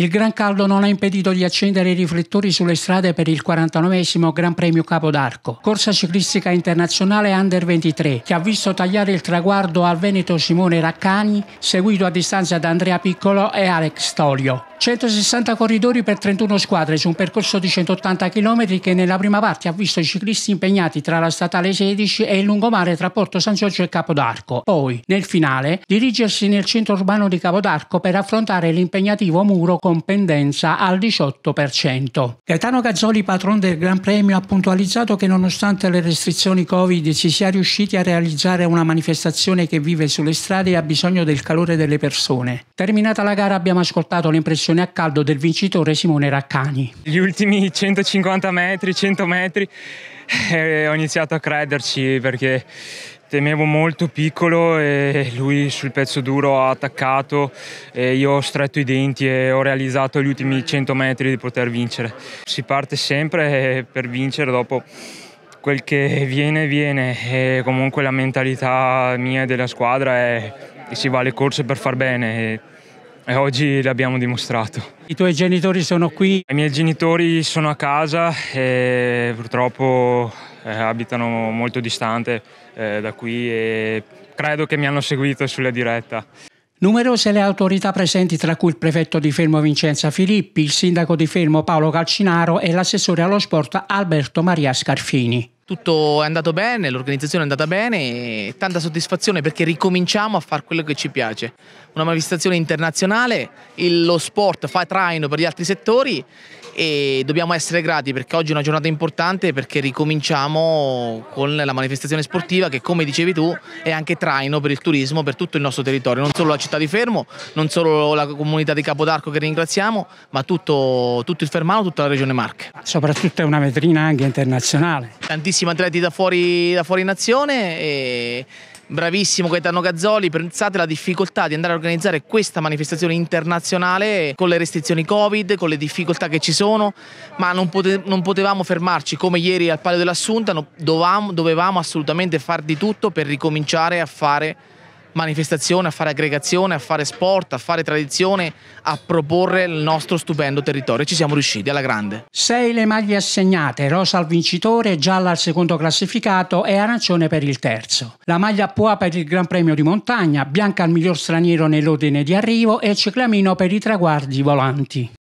Il gran caldo non ha impedito di accendere i riflettori sulle strade per il 49 Gran Premio Capodarco, corsa ciclistica internazionale Under 23, che ha visto tagliare il traguardo al Veneto Simone Raccani, seguito a distanza da Andrea Piccolo e Alex Stolio. 160 corridori per 31 squadre su un percorso di 180 km che nella prima parte ha visto i ciclisti impegnati tra la statale 16 e il lungomare tra Porto San Giorgio e Capodarco. Poi, nel finale, dirigersi nel centro urbano di Capodarco per affrontare l'impegnativo muro con pendenza al 18%. Gaetano Gazzoli, patron del Gran Premio, ha puntualizzato che nonostante le restrizioni Covid si sia riusciti a realizzare una manifestazione che vive sulle strade e ha bisogno del calore delle persone. Terminata la gara abbiamo ascoltato l'impressione a caldo del vincitore Simone Raccani. Gli ultimi 150 metri, 100 metri, eh, ho iniziato a crederci perché temevo molto piccolo e lui sul pezzo duro ha attaccato e io ho stretto i denti e ho realizzato gli ultimi 100 metri di poter vincere. Si parte sempre per vincere dopo quel che viene viene e comunque la mentalità mia e della squadra è che si va alle corse per far bene. E oggi l'abbiamo dimostrato. I tuoi genitori sono qui? I miei genitori sono a casa e purtroppo eh, abitano molto distante eh, da qui e credo che mi hanno seguito sulla diretta. Numerose le autorità presenti, tra cui il prefetto di Fermo Vincenza Filippi, il sindaco di Fermo Paolo Calcinaro e l'assessore allo sport Alberto Maria Scarfini. Tutto è andato bene, l'organizzazione è andata bene e tanta soddisfazione perché ricominciamo a fare quello che ci piace. Una manifestazione internazionale, lo sport fa traino per gli altri settori e dobbiamo essere grati perché oggi è una giornata importante perché ricominciamo con la manifestazione sportiva che come dicevi tu è anche traino per il turismo per tutto il nostro territorio, non solo la città di Fermo, non solo la comunità di Capodarco che ringraziamo, ma tutto, tutto il Fermano, tutta la regione Marche. Soprattutto è una vetrina anche internazionale. Tantissimi atleti da fuori, da fuori nazione e bravissimo Gaetano Gazzoli, pensate alla difficoltà di andare a organizzare questa manifestazione internazionale con le restrizioni Covid, con le difficoltà che ci sono, ma non, pote non potevamo fermarci come ieri al Palio dell'Assunta, dovevamo, dovevamo assolutamente far di tutto per ricominciare a fare manifestazione, a fare aggregazione, a fare sport, a fare tradizione, a proporre il nostro stupendo territorio. Ci siamo riusciti alla grande. Sei le maglie assegnate, rosa al vincitore, gialla al secondo classificato e arancione per il terzo. La maglia Pua per il Gran Premio di montagna, bianca al miglior straniero nell'ordine di arrivo e ciclamino per i traguardi volanti.